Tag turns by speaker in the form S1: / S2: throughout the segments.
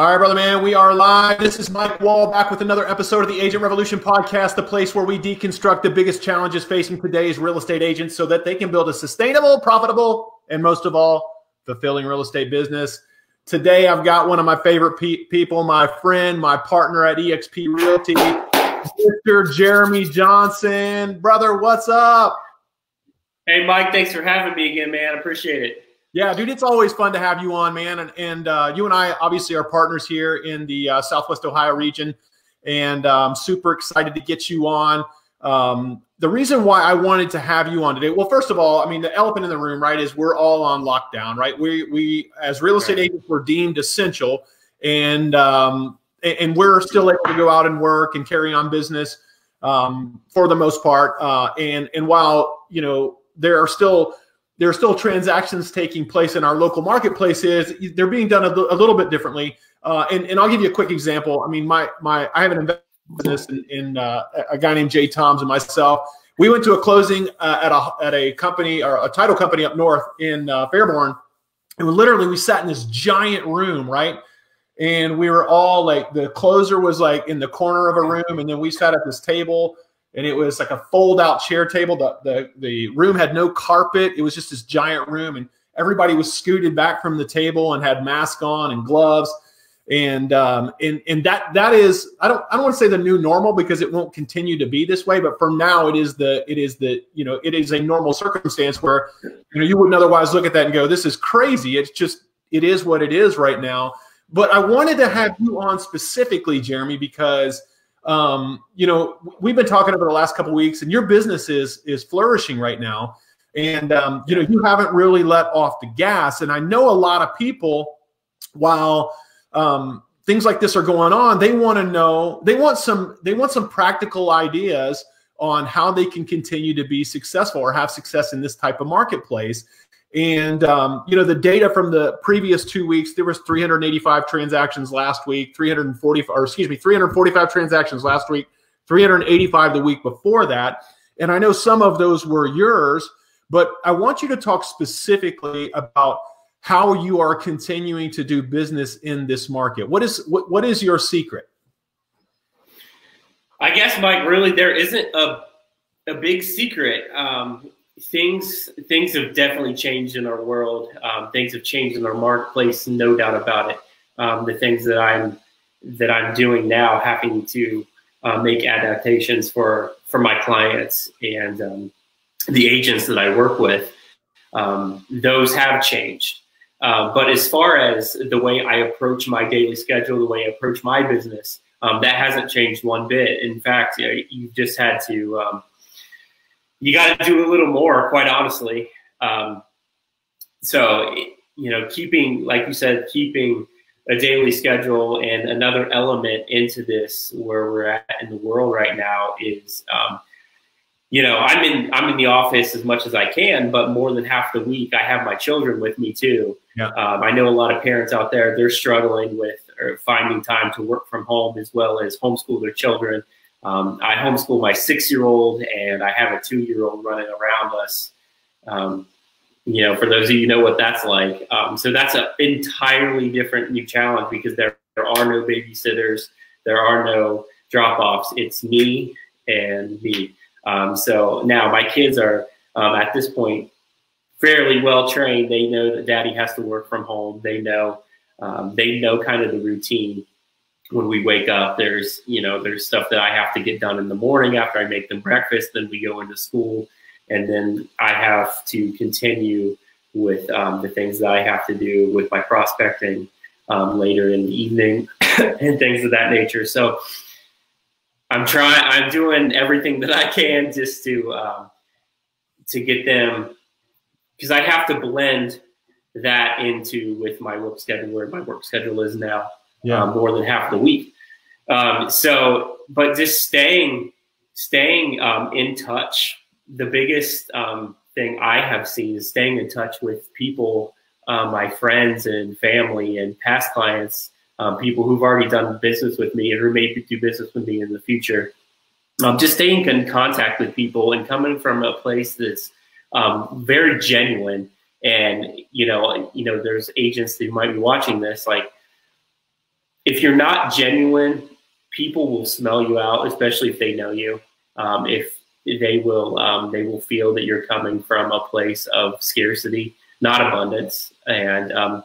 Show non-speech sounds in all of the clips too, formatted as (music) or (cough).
S1: All right, brother man, we are live. This is Mike Wall back with another episode of the Agent Revolution podcast, the place where we deconstruct the biggest challenges facing today's real estate agents so that they can build a sustainable, profitable, and most of all, fulfilling real estate business. Today, I've got one of my favorite pe- people, my friend, my partner at eXp Realty, Mr. Jeremy Johnson. Brother, what's up?
S2: Hey, Mike, thanks for having me again, man. Appreciate it.
S1: Yeah, dude, it's always fun to have you on, man. And, and uh, you and I obviously are partners here in the uh, Southwest Ohio region, and I'm um, super excited to get you on. Um, the reason why I wanted to have you on today, well, first of all, I mean, the elephant in the room, right, is we're all on lockdown, right? We we as real estate agents, we're deemed essential, and um, and we're still able to go out and work and carry on business um, for the most part. Uh, and and while you know there are still there are still transactions taking place in our local marketplaces. They're being done a, a little bit differently. Uh, and, and I'll give you a quick example. I mean, my my I have an investment in, in uh, a guy named Jay Toms and myself. We went to a closing uh, at a at a company or a title company up north in uh, Fairborn, and literally we sat in this giant room, right? And we were all like, the closer was like in the corner of a room, and then we sat at this table and it was like a fold out chair table. The, the, the room had no carpet. It was just this giant room and everybody was scooted back from the table and had masks on and gloves. And, um, and, and that, that is, I don't, I don't want to say the new normal because it won't continue to be this way, but for now it is the, it is the, you know, it is a normal circumstance where, you know, you wouldn't otherwise look at that and go, this is crazy. It's just, it is what it is right now. But I wanted to have you on specifically, Jeremy, because um, you know, we've been talking over the last couple weeks, and your business is is flourishing right now. And um, you know, you haven't really let off the gas. And I know a lot of people, while um, things like this are going on, they want to know, they want some, they want some practical ideas on how they can continue to be successful or have success in this type of marketplace. And um, you know, the data from the previous two weeks, there was 385 transactions last week, 340, or excuse me, 345 transactions last week, 385 the week before that. And I know some of those were yours, but I want you to talk specifically about how you are continuing to do business in this market. What is what, what is your secret?
S2: I guess, Mike, really there isn't a a big secret. Um, things things have definitely changed in our world. Um, things have changed in our marketplace, no doubt about it. Um, the things that I'm that I'm doing now, having to uh, make adaptations for for my clients and um, the agents that I work with, um, those have changed. Uh, but as far as the way I approach my daily schedule, the way I approach my business, um, that hasn't changed one bit. In fact, you, know, you've just had to um, you got to do a little more, quite honestly. Um, so, you know, keeping, like you said, keeping a daily schedule and another element into this where we're at in the world right now is, um, you know, I'm in I'm in the office as much as I can, but more than half the week I have my children with me too. Yeah. Um, I know a lot of parents out there they're struggling with or finding time to work from home as well as homeschool their children. Um, I homeschool my six-year-old, and I have a two-year-old running around us. Um, you know, for those of you know what that's like. Um, so that's an entirely different new challenge because there, there are no babysitters, there are no drop-offs. It's me and me. Um, so now my kids are um, at this point fairly well trained. They know that daddy has to work from home. They know um, they know kind of the routine when we wake up there's you know there's stuff that i have to get done in the morning after i make them breakfast then we go into school and then i have to continue with um, the things that i have to do with my prospecting um, later in the evening (coughs) and things of that nature. So i'm trying i'm doing everything that i can just to um, to get them because i have to blend that into with my work schedule where my work schedule is now yeah. um, more than half the week. Um, so, but just staying, staying um, in touch. The biggest um, thing I have seen is staying in touch with people, uh, my friends and family and past clients, um, people who've already done business with me or who may do business with me in the future. Um, just staying in contact with people and coming from a place that's very genuine. And you know, you know, there's agents that might be watching this, like if you're not genuine, people will smell you out, especially if they know you. Um, if they will, um, they will feel that you're coming from a place of scarcity, not abundance. And um,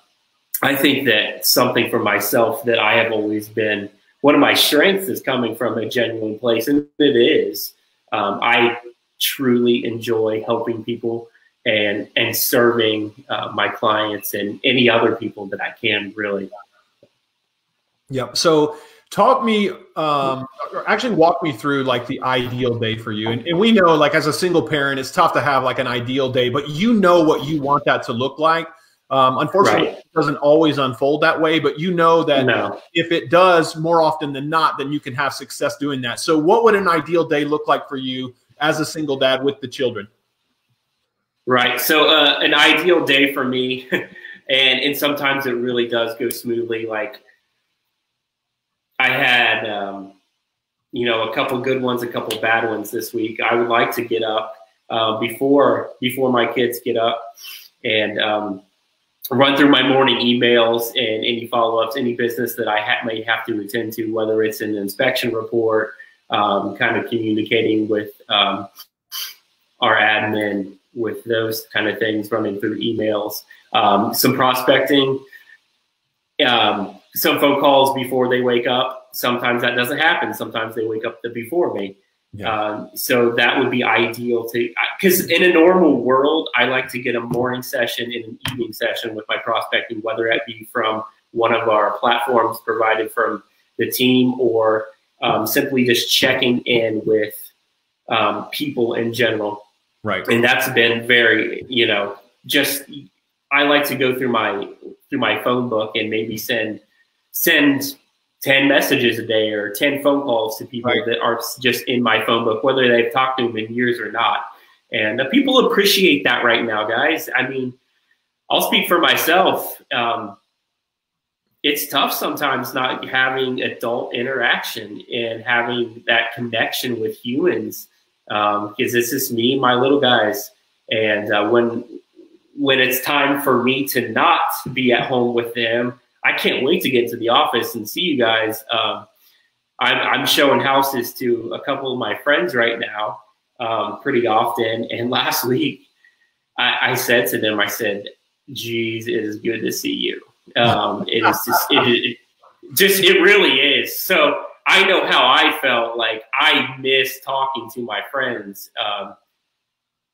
S2: I think that something for myself that I have always been one of my strengths is coming from a genuine place, and it is. Um, I truly enjoy helping people and and serving uh, my clients and any other people that I can really.
S1: Yep. So talk me um actually walk me through like the ideal day for you and, and, we know like as a single parent it's tough to have like an ideal day but you know what you want that to look like um unfortunately right. it doesn't always unfold that way but you know that no. if it does more often than not then you can have success doing that so what would an ideal day look like for you as a single dad with the children
S2: right so uh, an ideal day for me (laughs) and and sometimes it really does go smoothly like I had, um, you know, a couple good ones, a couple bad ones this week. I would like to get up uh, before before my kids get up and um, run through my morning emails and any follow ups, any business that I ha- may have to attend to, whether it's an inspection report, um, kind of communicating with um, our admin with those kind of things, running through emails, um, some prospecting. Um, some phone calls before they wake up. Sometimes that doesn't happen. Sometimes they wake up the before me. Yeah. Um, so that would be ideal to because in a normal world, I like to get a morning session and an evening session with my prospecting, whether it be from one of our platforms provided from the team or um, simply just checking in with um, people in general.
S1: Right.
S2: And that's been very, you know, just I like to go through my through my phone book and maybe send send 10 messages a day or 10 phone calls to people right. that are just in my phone book, whether they've talked to them in years or not. And uh, people appreciate that right now, guys. I mean, I'll speak for myself. Um, it's tough sometimes not having adult interaction and having that connection with humans because um, it's just me and my little guys. And uh, when when it's time for me to not be at home with them, can't wait to get to the office and see you guys. Um, I'm, I'm, showing houses to a couple of my friends right now um, pretty often. And (laughs) last week, I, I, said to them, I said, geez, it is good to see you. Um, it is just, it, it, just, it really is. So I know how I felt like I miss talking to my friends. Um,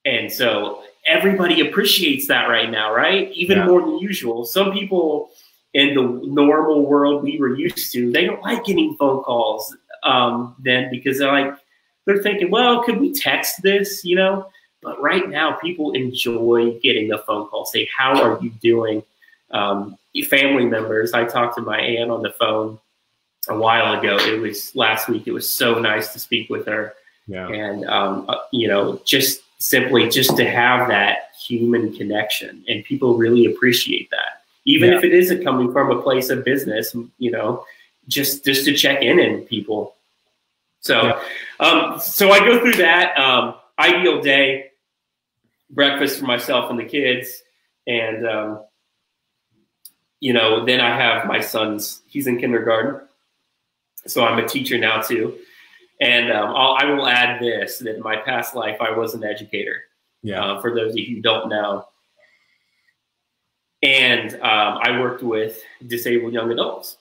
S2: and so everybody appreciates that right now, right? Even yeah. more than usual. Some people, in the normal world we were used to, they don't like getting phone calls um, then because they're like they're thinking, well, could we text this, you know? But right now, people enjoy getting the phone call. Say, how are you doing? Um, family members. I talked to my aunt on the phone a while ago. It was last week. It was so nice to speak with her. Yeah. And um, uh, you know, just simply just to have that human connection, and people really appreciate that even yeah. if it isn't coming from a place of business, you know, just just to check in in people. So, yeah. um, so I go through that um, ideal day, breakfast for myself and the kids, and um, you know, then I have my son's. He's in kindergarten, so I'm a teacher now too. And um, I'll, I will add this: that in my past life, I was an educator. Yeah. Uh, for those of you who don't know, and um, I worked with disabled young adults.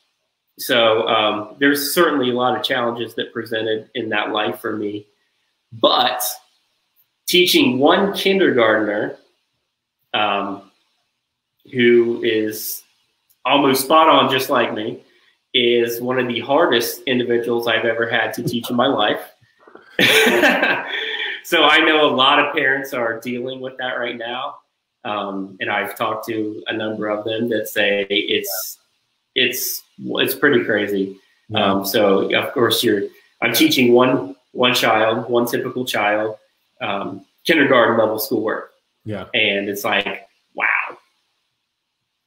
S2: So um, there's certainly a lot of challenges that presented in that life for me. But teaching one kindergartner um, who is almost spot on, just like me, is one of the hardest individuals I've ever had to teach in my life. (laughs) so I know a lot of parents are dealing with that right now. Um, and I've talked to a number of them that say it's it's it's pretty crazy. Um, so of course you're I'm teaching one one child, one typical child, um, kindergarten level schoolwork.
S1: Yeah,
S2: and it's like wow.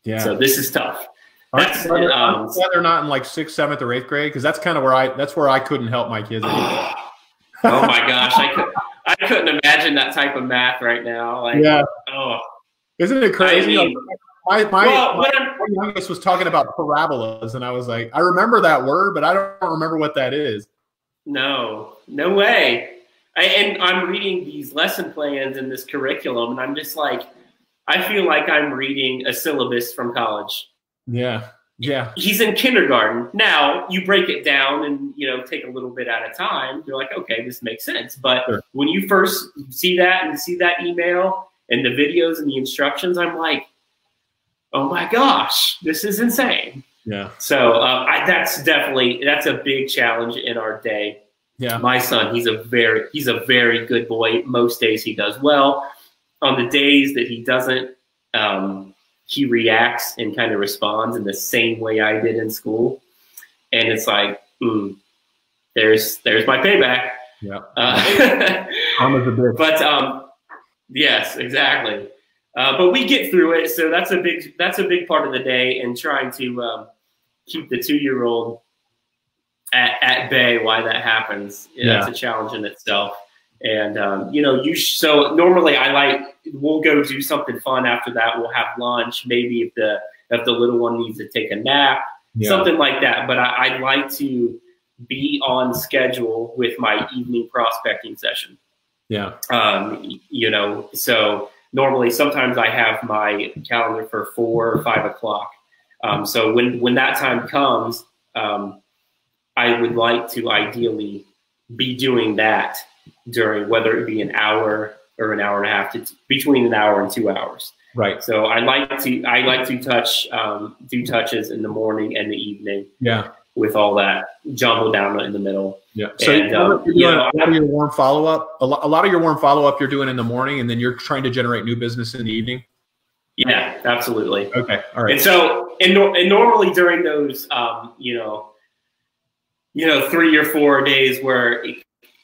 S1: Yeah.
S2: So this is tough.
S1: That's whether, um, or not in like sixth, seventh, or eighth grade, because that's kind of where I that's where I couldn't help my kids. Anymore.
S2: Oh my gosh, I could I couldn't imagine that type of math right now. Like,
S1: yeah.
S2: Oh,
S1: isn't it crazy? I mean, my, my,
S2: well, I'm,
S1: youngest was talking about parabolas, and I was like, I remember that word, but I don't remember what that is.
S2: No, no way. I, and I'm reading these lesson plans in this curriculum, and I'm just like, I feel like I'm reading a syllabus from college.
S1: Yeah. Yeah.
S2: He's in kindergarten. Now you break it down and you know take a little bit at a time. You're like, okay, this makes sense. But sure. when you first see that and see that email and the videos and the instructions, I'm like, oh my gosh, this is insane.
S1: Yeah.
S2: So uh, I, that's definitely that's a big challenge in our day.
S1: Yeah.
S2: My son, he's a very he's a very good boy. Most days he does well. On the days that he doesn't, um, he reacts and kind of responds in the same way I did in school. And it's like, mm, there's there's my payback.
S1: Yeah. Uh, (laughs)
S2: but um, yes, exactly. Uh, but we get through it, so that's a big that's a big part of the day, and trying to um, keep the two year old at, at bay while that happens. Yeah. That's a challenge in itself. And um, you know, you so normally I like we'll go do something fun after that. We'll have lunch, maybe if the if the little one needs to take a nap, yeah. something like that. But I, I'd like to be on schedule with my evening prospecting session.
S1: Yeah.
S2: Um, you know, so normally sometimes I have my calendar for four or five o'clock. Um, so when when that time comes, um, I would like to ideally be doing that during whether it be an hour or an hour and a half to between an hour and two hours.
S1: Right.
S2: So I like to I like to touch um, do touches in the morning and the evening.
S1: Yeah.
S2: With all that jumbled down in the middle.
S1: Yeah. So and, um, you know, a lot of your warm follow up, a lot of your warm follow up you're doing in the morning, and then you're trying to generate new business in the evening.
S2: Yeah, absolutely.
S1: Okay. All right.
S2: And so, and, and normally during those, um, you know, you know, three or four days where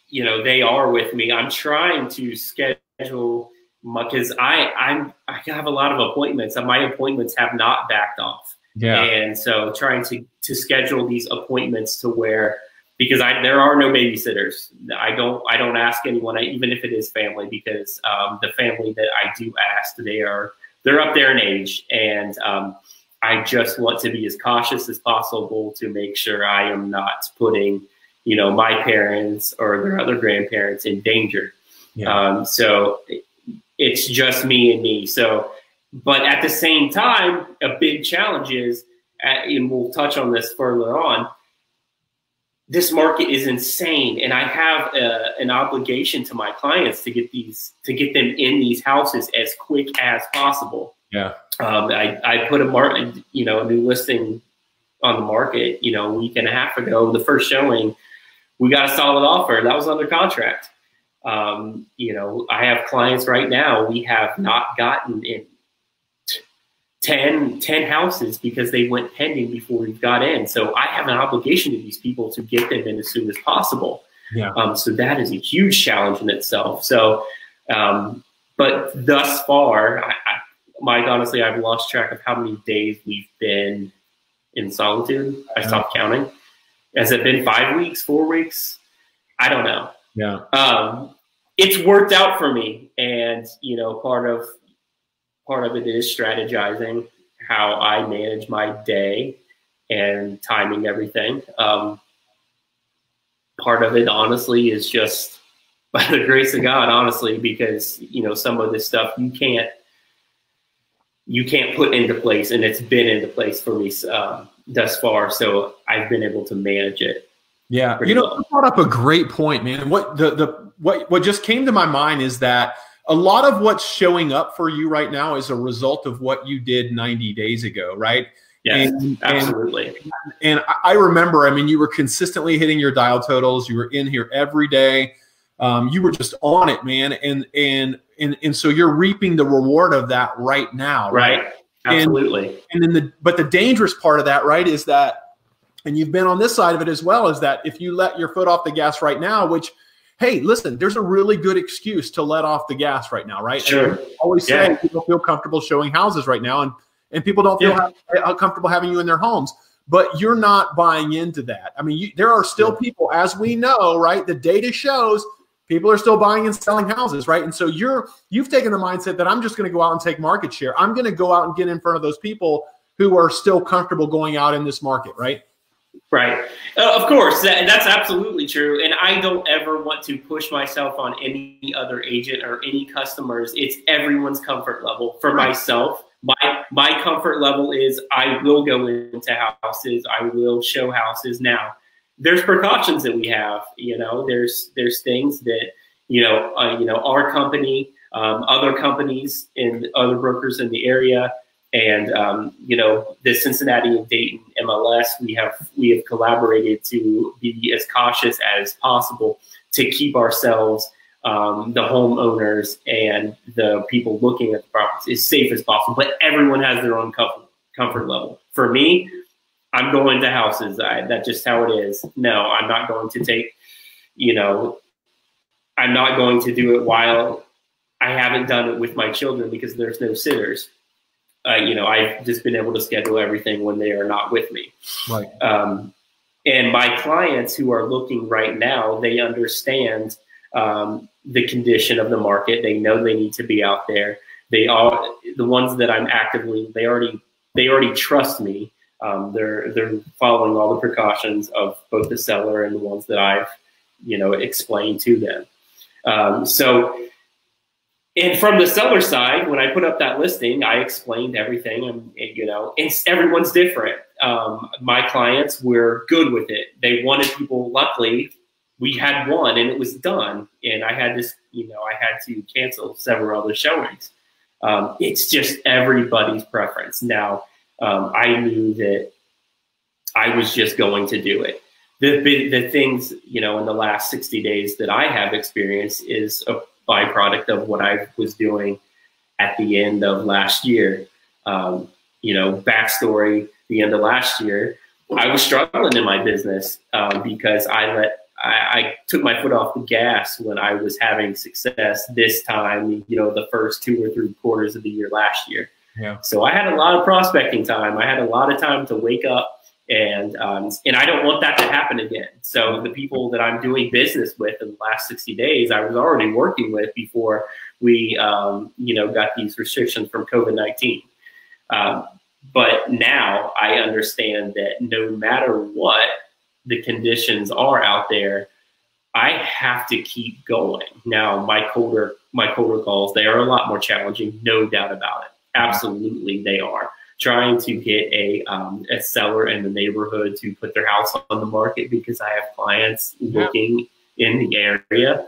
S2: you know they are with me. I'm trying to schedule because I I'm I have a lot of appointments, and my appointments have not backed off.
S1: Yeah,
S2: and so trying to to schedule these appointments to where because I there are no babysitters. I don't I don't ask anyone, even if it is family, because um, the family that I do ask, they are they're up there in age, and um, I just want to be as cautious as possible to make sure I am not putting you know, my parents or their other grandparents in danger. Yeah. Um, so it's just me and me. So, but at the same time, a big challenge is, uh, and we'll touch on this further on. This market is insane, and I have a, uh, an obligation to my clients to get these to get them in these houses as quick as possible.
S1: Yeah,
S2: um, I, I put a market, you know, a new listing on the market, you know, a week and a half ago. The first showing we got a solid offer that was under contract. Um, you know, I have clients right now, we have not gotten in 10, 10 houses because they went pending before we got in. So I have an obligation to these people to get them in as soon as possible.
S1: Yeah.
S2: Um, so that is a huge challenge in itself. So, um, but thus far, I, I, Mike, honestly, I've lost track of how many days we've been in solitude. I stopped counting. Has it been five weeks, four weeks? I don't know.
S1: Yeah.
S2: Um, it's worked out for me, and you know, part of part of it is strategizing how I manage my day and timing everything. Um, part of it, honestly, is just (laughs) by the grace of God, honestly, because you know some of this stuff you can't you can't put into place, and it's been into place for me um, thus far. So I've been able to manage it.
S1: Yeah, you know, well. you brought up a great point, man. What the the what what just came to my mind is that a lot of what's showing up for you right now is a result of what you did 90 days ago, right?
S2: Yes, and, absolutely.
S1: And, and I remember, I mean, you were consistently hitting your dial totals. You were in here every day. Um, you were just on it, man. And and and and so you're reaping the reward of that right now,
S2: right? right. Absolutely.
S1: And, and then the but the dangerous part of that, right, is that, and you've been on this side of it as well, is that if you let your foot off the gas right now, which hey, listen, there's a really good excuse to let off the gas right now, right?
S2: Sure.
S1: And always say yeah. people feel comfortable showing houses right now, and and people don't feel yeah. Eh, uh, comfortable having you in their homes. But you're not buying into that. I mean, you, there are still people, as we know, right? The data shows people are still buying and selling houses right and so you're you've taken the mindset that i'm just going to go out and take market share i'm going to go out and get in front of those people who are still comfortable going out in this market, right?
S2: Right. Uh, of course, that, that's absolutely true. And I don't ever want to push myself on any other agent or any customers. It's everyone's comfort level. For right. myself, my my comfort level is I will go into houses, I will show houses. Now, there's precautions that we have. You know, there's there's things that you know uh, you know our company, um, other companies, and other brokers in the area and um, you know the Cincinnati and Dayton MLS, we have we have collaborated to be as cautious as possible to keep ourselves, um, the homeowners and the people looking at the properties as safe as possible. But everyone has their own comfort, comfort level. For me, I'm going to houses. I, that's just how it is. No, I'm not going to take, you know, I'm not going to do it while I haven't done it with my children because there's no sitters uh, you know, I've just been able to schedule everything when they are not with me.
S1: Right.
S2: Um, and my clients who are looking right now, they understand um, the condition of the market. They know they need to be out there. They are the ones that I'm actively. They already they already trust me. Um, they're they're following all the precautions of both the seller and the ones that I've you know explained to them. Um, so and from the seller side, when I put up that listing, I explained everything, and, and you know, it's everyone's different. Um, my clients were good with it; they wanted people. Luckily, we had one, and it was done. And I had this, you know, I had to cancel several other showings. Um, it's just everybody's preference. Now, um, I knew that I was just going to do it. The, the things, you know, in the last 60 days that I have experienced is a byproduct of what I was doing at the end of last year. Um, you know, backstory: the end of last year, I was struggling in my business um, because I let I, I, took my foot off the gas when I was having success this time. You know, the first two or three quarters of the year last year.
S1: Yeah.
S2: So I had a lot of prospecting time. I had a lot of time to wake up and um, and I don't want that to happen again. So the people that I'm doing business with in the last 60 days, I was already working with before we um, you know got these restrictions from COVID-19. Um, but now I understand that no matter what the conditions are out there, I have to keep going. Now my colder my colder calls they are a lot more challenging, no doubt about it. Absolutely, they are trying to get a um, a seller in the neighborhood to put their house on the market because I have clients looking in the area.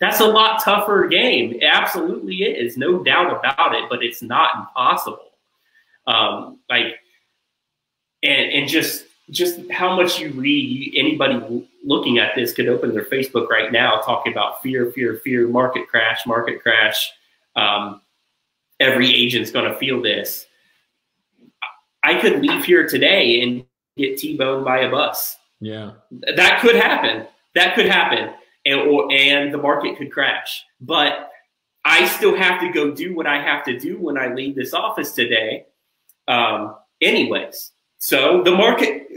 S2: That's a lot tougher game. It absolutely is, no doubt about it. But it's not impossible. Um, like, and and just just how much you read. Anybody looking at this could open their Facebook right now, talking about fear, fear, fear, market crash, market crash. Um, every agent's going to feel this I could leave here today and get T-boned by a bus.
S1: Yeah.
S2: That could happen. That could happen. And, or, and the market could crash. But I still have to go do what I have to do when I leave this office today. Um, anyways. So the market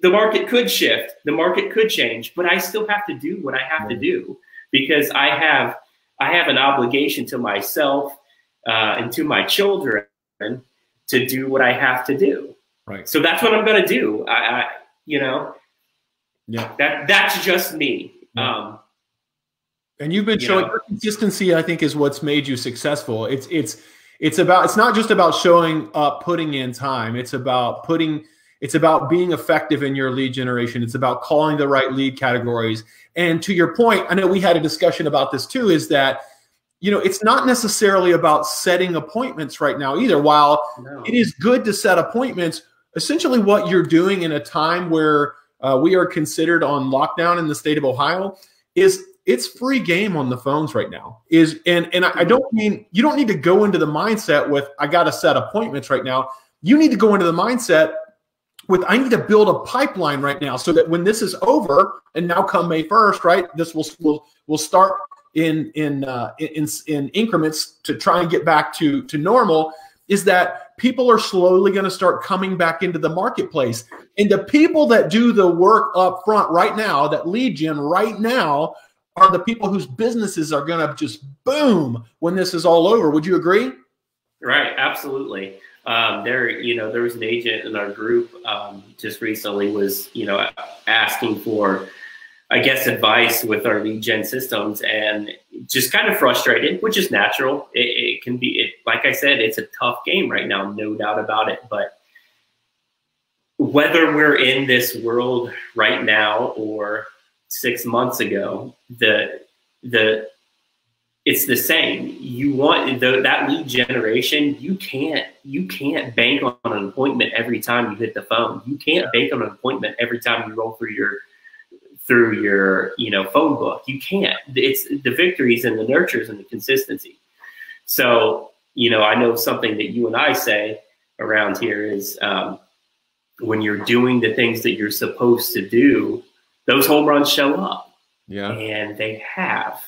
S2: the market could shift, the market could change, but I still have to do what I have to do because I have I have an obligation to myself uh, and to my children to do what I have to do.
S1: Right.
S2: So that's what I'm going to do. I, I, you know,
S1: yeah,
S2: that that's just me. Yeah. Um,
S1: and you've been you showing know. consistency. I think is what's made you successful. It's it's it's about it's not just about showing up, putting in time. It's about putting. It's about being effective in your lead generation. It's about calling the right lead categories. And to your point, I know we had a discussion about this too. Is that you know, it's not necessarily about setting appointments right now either. While no. it is good to set appointments, essentially what you're doing in a time where uh, we are considered on lockdown in the state of Ohio is it's free game on the phones right now. Is and and I, I don't mean you don't need to go into the mindset with I got to set appointments right now. You need to go into the mindset with I need to build a pipeline right now so that when this is over and now come May 1st, right? This will will will start in in uh, in in increments to try and get back to to normal is that people are slowly going to start coming back into the marketplace. And the people that do the work up front right now that lead gen right now are the people whose businesses are going to just boom when this is all over. Would you agree?
S2: Right absolutely. Um, there, you know, there was an agent in our group um, just recently was, you know, asking for, I guess, advice with our lead gen systems, and just kind of frustrated, which is natural. It, it can be, it, like I said, it's a tough game right now, no doubt about it. But whether we're in this world right now or six months ago, the the it's the same. You want the, that lead generation. You can't you can't bank on an appointment every time you hit the phone. You can't bank on an appointment every time you roll through your through your you know phone book. You can't. It's the victories and the nurtures and the consistency. So you know, I know something that you and I say around here is um, when you're doing the things that you're supposed to do, those home runs show up.
S1: Yeah,
S2: and they have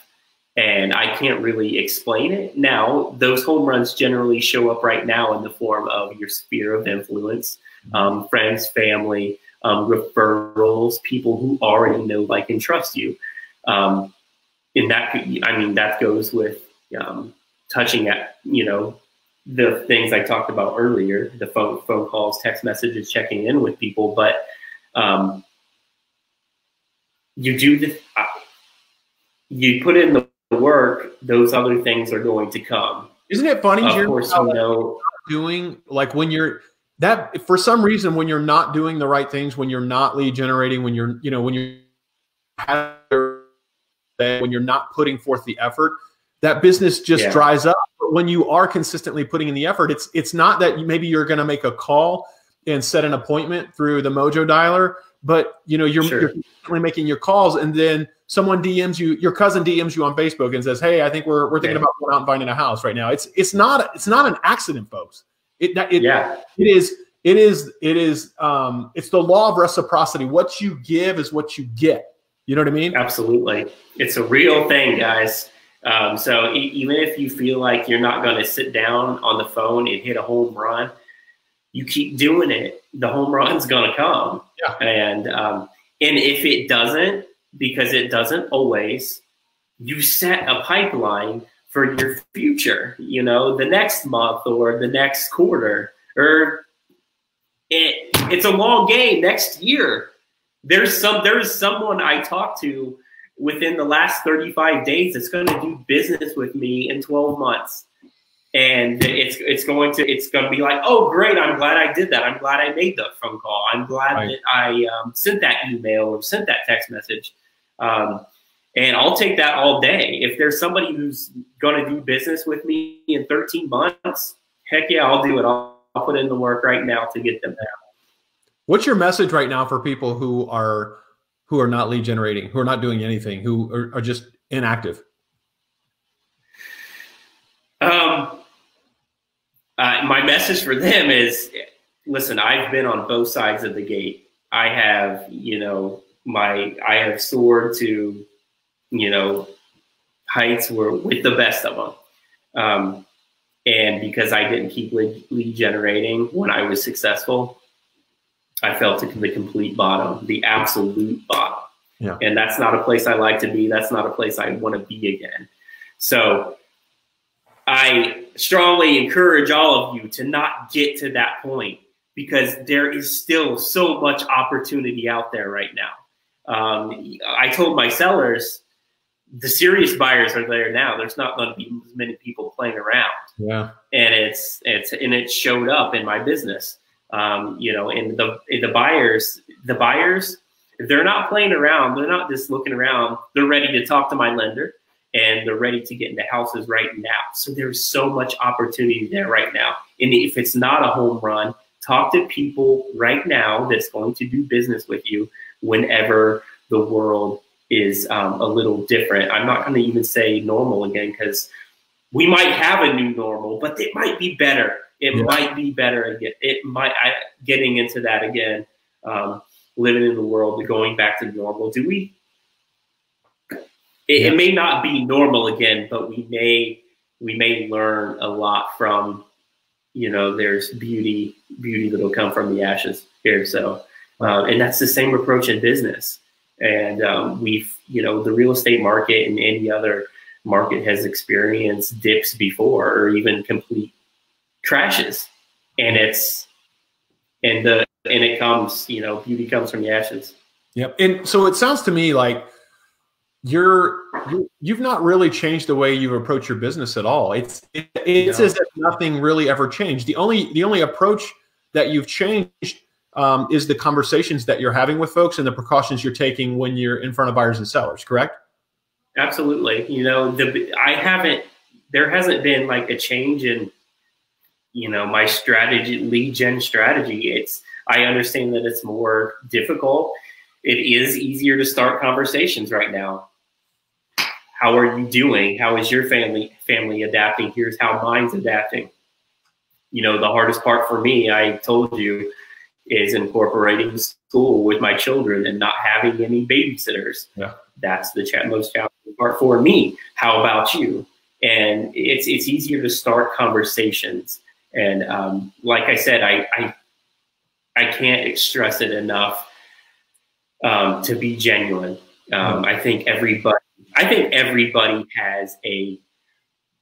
S2: and I can't really explain it. Now, those home runs generally show up right now in the form of your sphere of influence, um, friends, family, um, referrals, people who already know, like, and trust you. Um, and that, I mean, that goes with um, touching at, you know, the things I talked about earlier, the phone, phone calls, text messages, checking in with people. But um, you do the, uh, you put in the work, those other things are going to come.
S1: Isn't it funny?
S2: Of course, you know,
S1: doing like when you're that for some reason when you're not doing the right things, when you're not lead generating, when you're you know when you're when you're not putting forth the effort, that business just yeah. dries up. But when you are consistently putting in the effort, it's it's not that maybe you're going to make a call and set an appointment through the Mojo dialer, but you know you're, sure. you're making your calls and then someone DMs you, your cousin DMs you on Facebook and says, "Hey, I think we're we're thinking yeah. about going out and finding a house right now." It's it's not it's not an accident, folks. It it
S2: yeah.
S1: it is it is it is um it's the law of reciprocity. What you give is what you get. You know what I mean?
S2: Absolutely, it's a real thing, guys. Um, so e- even if you feel like you're not going to sit down on the phone and hit a home run, you keep doing it. The home run's going to come.
S1: Yeah.
S2: And um, and if it doesn't, because it doesn't always, you set a pipeline for your future, you know, the next month or the next quarter, or it, it's a long game next year. There's some there's someone I talked to within the last 35 days that's going to do business with me in 12 months and it's it's going to it's going to be like oh great i'm glad i did that i'm glad i made that phone call i'm glad right. that i um, sent that email or sent that text message um, and i'll take that all day. If there's somebody who's going to do business with me in 13 months heck yeah i'll do it. I'll, I'll put in the work right now to get them there.
S1: What's your message right now for people who are who are not lead generating who are not doing anything who are, are just inactive?
S2: Um, uh, my message for them is listen i've been on both sides of the gate. I have you know my i have soared to you know heights were with the best of them um, and because i didn't keep lead, lead generating when i was successful i fell to the complete bottom the absolute bottom
S1: yeah.
S2: and that's not a place i like to be that's not a place i want to be again so I strongly encourage all of you to not get to that point because there is still so much opportunity out there right now. Um, I told my sellers the serious buyers are there now. There's not going to be as many people playing around.
S1: Yeah,
S2: and it's it's and it showed up in my business. Um, you know, and the the buyers, the buyers, if they're not playing around, they're not just looking around. They're ready to talk to my lender and they're ready to get into houses right now. So there's so much opportunity there right now. And if it's not a home run, talk to people right now that's going to do business with you whenever the world is um, a little different. I'm not going to even say normal again because we might have a new normal, but it might be better. It yeah. might be better again. It might I, getting into that again. Um, living in the world, going back to normal. Do we it, yeah. it may not be normal again, but we may we may learn a lot from you know there's beauty beauty that'll come from the ashes here so uh, and that's the same approach in business and um, we've you know the real estate market and any other market has experienced dips before or even complete crashes and it's and the and it comes, you know, beauty comes from the ashes.
S1: Yep. And so it sounds to me like you're you've not really changed the way you approach your business at all. It's it, it's yeah. as if nothing really ever changed. The only the only approach that you've changed um, is the conversations that you're having with folks and the precautions you're taking when you're in front of buyers and sellers. Correct?
S2: Absolutely. You know, the I haven't. There hasn't been like a change in, you know, my strategy, lead gen strategy. It's I understand that it's more difficult. It is easier to start conversations right now how are you doing? How is your family family adapting? Here's how mine's adapting. You know, the hardest part for me, I told you, is incorporating school with my children and not having any babysitters.
S1: Yeah.
S2: That's the ch- most challenging part for me. How about you? And it's it's easier to start conversations. And um, like I said, I, I I can't stress it enough um, to be genuine. Um, I think everybody I think everybody has a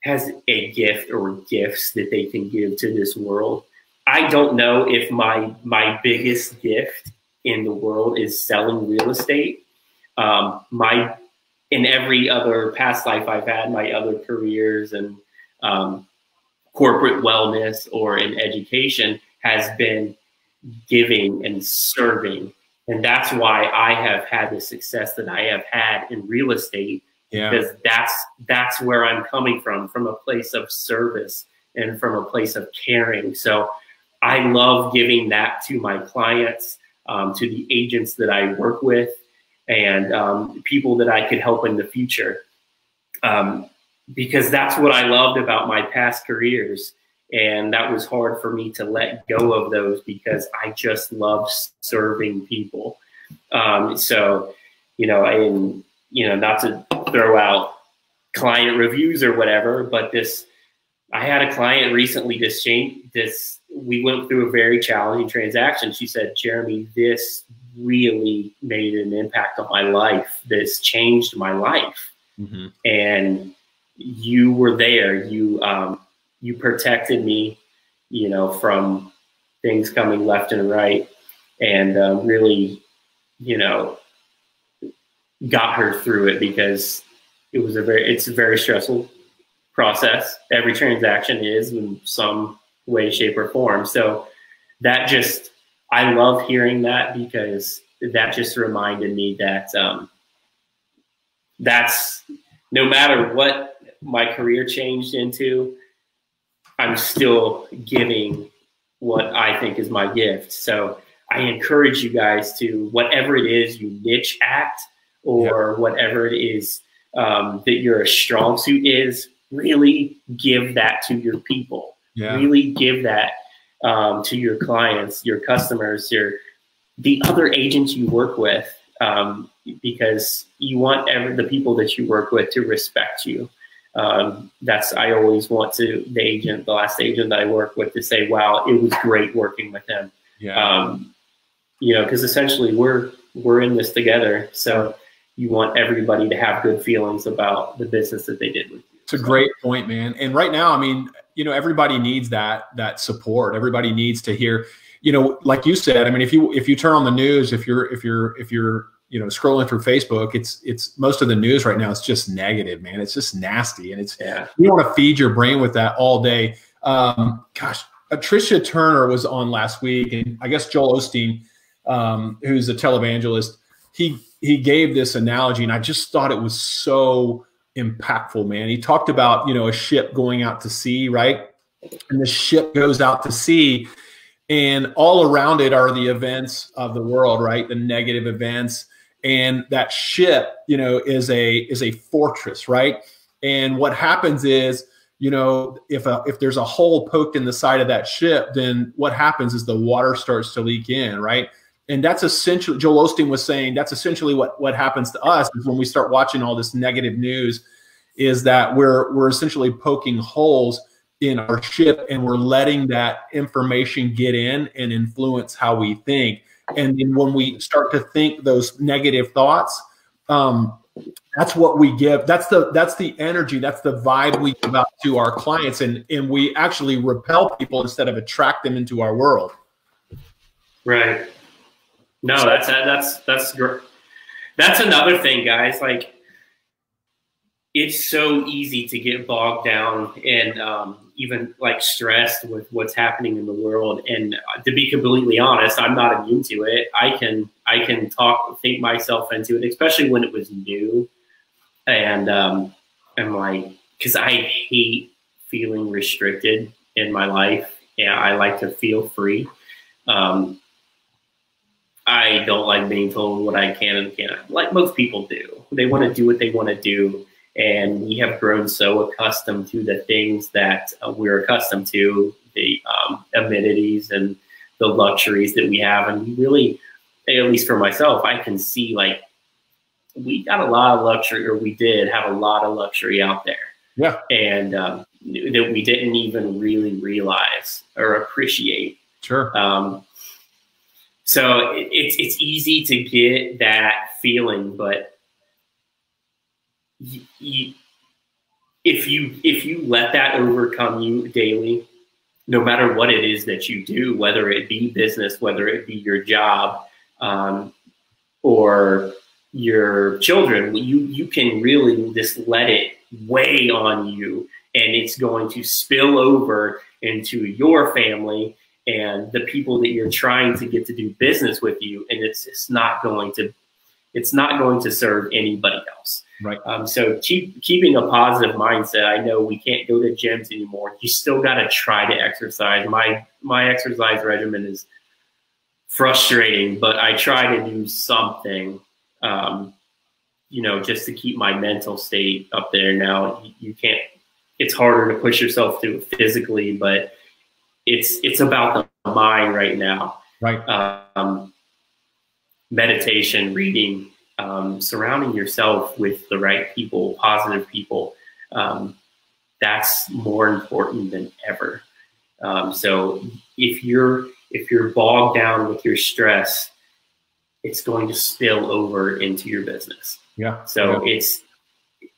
S2: has a gift or gifts that they can give to this world. I don't know if my my biggest gift in the world is selling real estate. Um, my in every other past life I've had, my other careers and um, corporate wellness or in education has been giving and serving and that's why I have had the success that I have had in real estate. Yeah. Because that's that's where I'm coming from, from a place of service and from a place of caring. So I love giving that to my clients, um, to the agents that I work with, and um, people that I could help in the future. Um, because that's what I loved about my past careers and that was hard for me to let go of those because I just love serving people. Um, so, you know, and you know, not to throw out client reviews or whatever, but this, I had a client recently just changed this. We went through a very challenging transaction. She said, Jeremy, this really made an impact on my life. This changed my life. Mm-hmm. And you were there. You, um, you protected me, you know, from things coming left and right, and um, really, you know, got her through it because it was a very it's a very stressful process. Every transaction is in some way, shape, or form. So that just I love hearing that because that just reminded me that um, that's no matter what my career changed into, I'm still giving what I think is my gift. So I encourage you guys to whatever it is you niche at or whatever it is um, that your strong suit is, really give that to your people. Yeah. Really give that um, to your clients, your customers, your the other agents you work with, um, because you want every, the people that you work with to respect you um, that's I always want to the agent, the last agent that I work with, to say, "Wow, it was great working with him." Yeah. Um, you know, because essentially we're we're in this together, so you want everybody to have good feelings about the business that they did with you.
S1: It's a great point, man. And right now, I mean, you know, everybody needs that that support. Everybody needs to hear, you know, like you said. I mean, if you if you turn on the news, if you're if you're if you're you know scrolling through Facebook, it's it's most of the news right now. It's just negative, man. It's just nasty, and it's
S2: yeah.
S1: you want to feed your brain with that all day. Um, gosh, Patricia Turner was on last week, and I guess Joel Osteen, um, who's a televangelist, he he gave this analogy, and I just thought it was so impactful, man. He talked about you know a ship going out to sea, right? And the ship goes out to sea, and all around it are the events of the world, right? The negative events and that ship you know is a is a fortress right and what happens is you know if a, if there's a hole poked in the side of that ship then what happens is the water starts to leak in right and that's essentially joel osteen was saying that's essentially what what happens to us is when we start watching all this negative news is that we're we're essentially poking holes in our ship and we're letting that information get in and influence how we think and then when we start to think those negative thoughts, um, that's what we give. That's the that's the energy. That's the vibe we give out to our clients, and and we actually repel people instead of attract them into our world.
S2: Right. No, that's that's that's that's another thing, guys. Like, it's so easy to get bogged down and um, even like stressed with what's happening in the world. And to be completely honest, I'm not immune to it. I can I can talk think myself into it, especially when it was new. And um, I'm like, because I hate feeling restricted in my life, and I like to feel free. Um, I don't like being told what I can and can't, like most people do. They want to do what they want to do and we have grown so accustomed to the things that uh, we're accustomed to, the um, amenities and the luxuries that we have. And we really, at least for myself, I can see like we got a lot of luxury, or we did have a lot of luxury out there.
S1: Yeah.
S2: And um, that we didn't even really realize or appreciate.
S1: Sure.
S2: Um, so it, it's it's easy to get that feeling, but if you if you let that overcome you daily, no matter what it is that you do, whether it be business, whether it be your job, um, or your children, you you can really just let it weigh on you, and it's going to spill over into your family and the people that you're trying to get to do business with you, and it's it's not going to it's not going to serve anybody else.
S1: Right.
S2: Um, so keep keeping a positive mindset. I know we can't go to gyms anymore. You still got to try to exercise. My my exercise regimen is frustrating, but I try to do something. Um, you know, just to keep my mental state up there. Now you can't. It's harder to push yourself through physically, but it's it's about the mind right now.
S1: Right.
S2: Um, meditation, reading, um, surrounding yourself with the right people, positive people, um, that's more important than ever. Um, so if you're if you're bogged down with your stress, it's going to spill over into your business.
S1: Yeah.
S2: So
S1: yeah.
S2: it's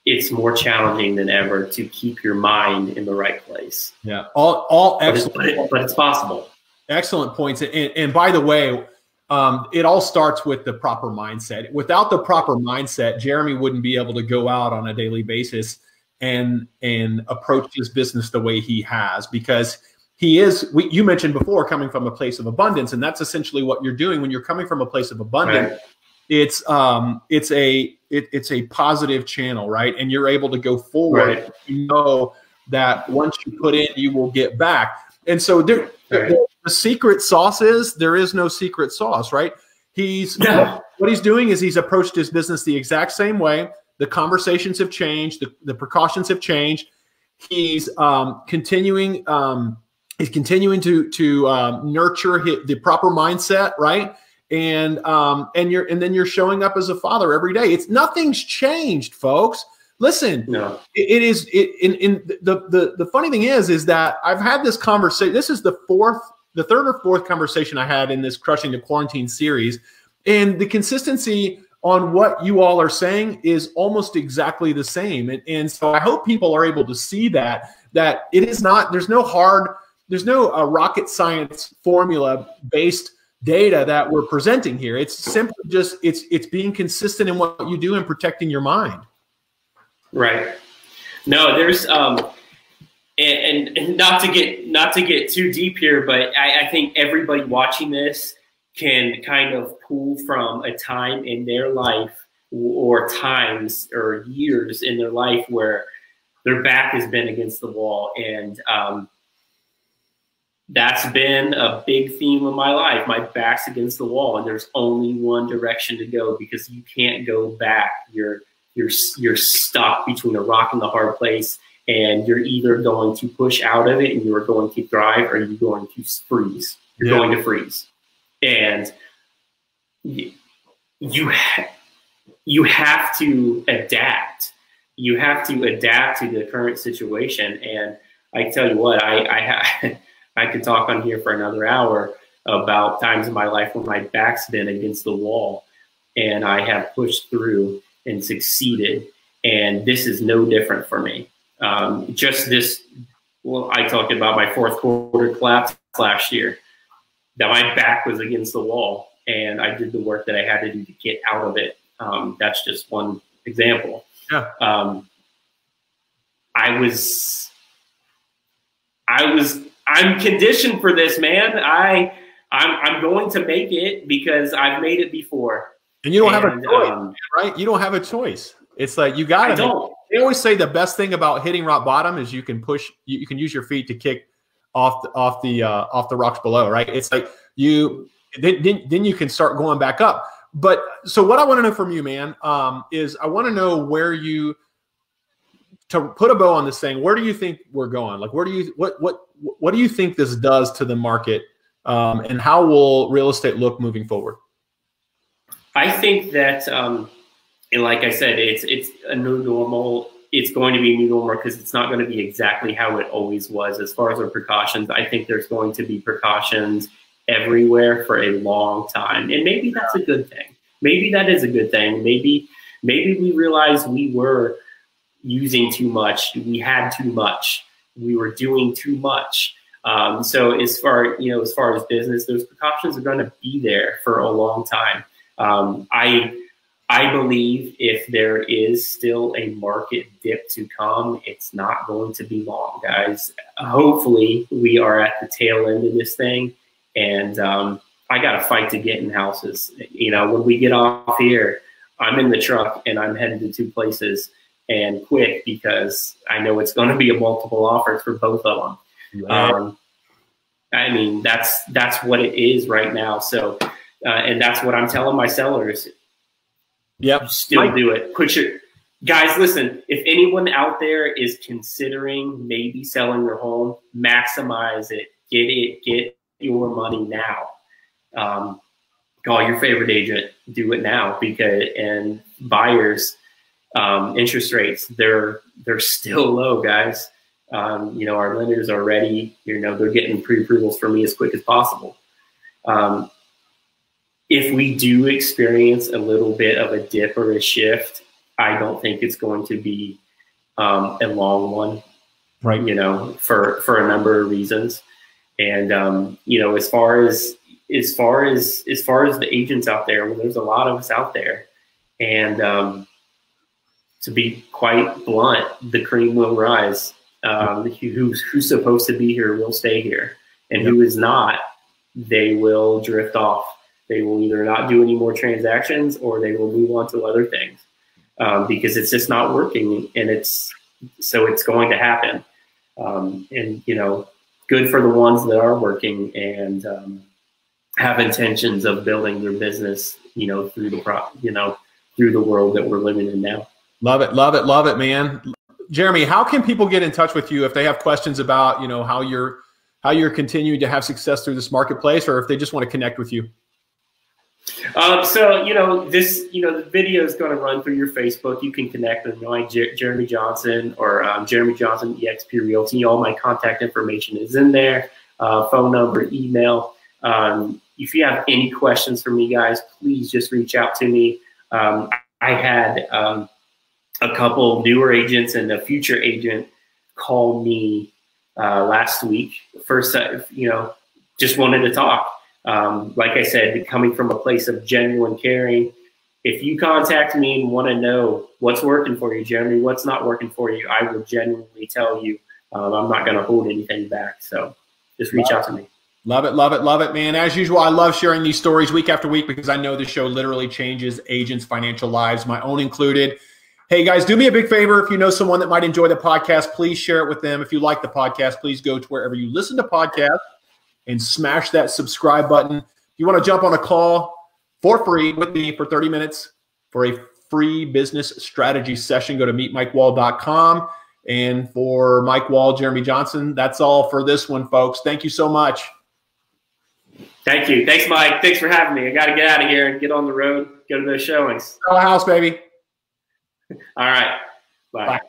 S2: it's more challenging than ever to keep your mind in the right place.
S1: Yeah. All all
S2: excellent, but, it, but it's possible.
S1: Excellent points. And, and by the way, um, it all starts with the proper mindset. Without the proper mindset, Jeremy wouldn't be able to go out on a daily basis and and approach his business the way he has because he is. We, you mentioned before coming from a place of abundance, and that's essentially what you're doing when you're coming from a place of abundance. Right. It's um it's a it, it's a positive channel, right? And you're able to go forward. Right. You know that once you put in, you will get back. And so there, right the secret sauce is there is no secret sauce, right? He's no. what he's doing is he's approached his business the exact same way. The conversations have changed, the, the precautions have changed. He's um, continuing. Um, he's continuing to to um, nurture his, the proper mindset, right? And um, and you're and then you're showing up as a father every day. It's nothing's changed, folks. Listen,
S2: no.
S1: it, it is. It, in in the the the funny thing is, is that I've had this conversation. This is the fourth the third or fourth conversation I had in this Crushing the Quarantine series. And the consistency on what you all are saying is almost exactly the same. And, and so I hope people are able to see that, that it is not, there's no hard, there's no uh, rocket science formula based data that we're presenting here. It's simply just, it's, it's being consistent in what you do and protecting your mind.
S2: Right. No, there's, um, and, and, not to get not to get too deep here, but I, I, think everybody watching this can kind of pull from a time in their life or times or years in their life where their back has been against the wall, and um, that's been a big theme of my life. My back's against the wall, and there's only one direction to go because you can't go back. You're you're you're stuck between a rock and the hard place and you're either going to push out of it and you're going to thrive or you're going to freeze. You're yeah. going to freeze. And you, you, ha- you have to adapt. You have to adapt to the current situation. And I tell you what, I, I, ha- (laughs) I could talk on here for another hour about times in my life when my back's been against the wall and I have pushed through and succeeded and this is no different for me. Um, just this, well, I talked about my fourth quarter collapse last year. That my back was against the wall, and I did the work that I had to do to get out of it. Um, that's just one example.
S1: Yeah.
S2: Um, I was, I was, I'm conditioned for this, man. I, I'm, I'm going to make it because I've made it before.
S1: And you don't and, have a choice, um, right? You don't have a choice. It's like you got to. They always say the best thing about hitting rock bottom is you can push. You, you can use your feet to kick off the, off the uh, off the rocks below, right? It's like you then, then then you can start going back up. But so what I want to know from you, man, um, is I want to know where you to put a bow on this thing. Where do you think we're going? Like, where do you what what what do you think this does to the market, um, and how will real estate look moving forward?
S2: I think that, um, and like I said, it's it's a new normal. It's going to be a new normal because it's not going to be exactly how it always was. As far as our precautions, I think there's going to be precautions everywhere for a long time, and maybe that's a good thing. Maybe that is a good thing. Maybe maybe we realize we were using too much. We had too much. We were doing too much. Um, so as far you know, as far as business, those precautions are going to be there for a long time. Um, I I believe if there is still a market dip to come, it's not going to be long, guys. Hopefully, we are at the tail end of this thing, and um, I got to fight to get in houses. You know, when we get off here, I'm in the truck and I'm headed to two places and quick because I know it's going to be a multiple offers for both of them. Um, I mean, that's that's what it is right now. So uh, and that's what I'm telling my sellers.
S1: Yep.
S2: Still Mike. do it. Put your guys, listen, if anyone out there is considering maybe selling their home, maximize it. Get it, get your money now. Um, call your favorite agent, do it now because and buyers um, interest rates they're they're still low, guys. Um, you know our lenders are ready. You know they're getting pre-approvals for me as quick as possible. Um, if we do experience a little bit of a dip or a shift, I don't think it's going to be um, a long one,
S1: right?
S2: You know, for for a number of reasons, and um, you know, as far as as far as as far as the agents out there, well, there's a lot of us out there, and um, to be quite blunt, the cream will rise. Um, who's who's supposed to be here will stay here, and yep. who is not, they will drift off. They will either not do any more transactions or they will move on to other things. Um, because it's just not working and it's so it's going to happen. Um, and you know good for the ones that are working and um, have intentions of building their business you know through the pro you know through the world that we're living in now
S1: love it love it love it man jeremy how can people get in touch with you if they have questions about you know how you're how you're continuing to have success through this marketplace or if they just want to connect with you
S2: um, so you know this, you know the video is going to run through your Facebook. You can connect with me, Jer- Jeremy Johnson or um, Jeremy Johnson EXP Realty. All my contact information is in there. Uh, phone number, email. Um, if you have any questions for me, guys, please just reach out to me. Um, I had um, a couple newer agents and a future agent call me uh, last week. First, uh, you know, just wanted to talk. Um, like I said, coming from a place of genuine caring, if you contact me and want to know what's working for you, Jeremy, what's not working for you, I will genuinely tell you. Um, I'm not going to hold anything back. So just reach out to me.
S1: Love it, love it, love it, man. As usual, I love sharing these stories week after week because I know the show literally changes agents' financial lives, my own included. Hey guys, do me a big favor. If you know someone that might enjoy the podcast, please share it with them. If you like the podcast, please go to wherever you listen to podcasts and smash that subscribe button. If you want to jump on a call for free with me for 30 minutes for a free business strategy session, go to meetmikewall.com. And for Mike Wall, Jeremy Johnson, that's all for this one, folks. Thank you so much.
S2: Thank you. Thanks, Mike. Thanks for having me. I got to get out of here and get on the road, go to those showings.
S1: Sell a house, baby.
S2: All right. Bye. Bye.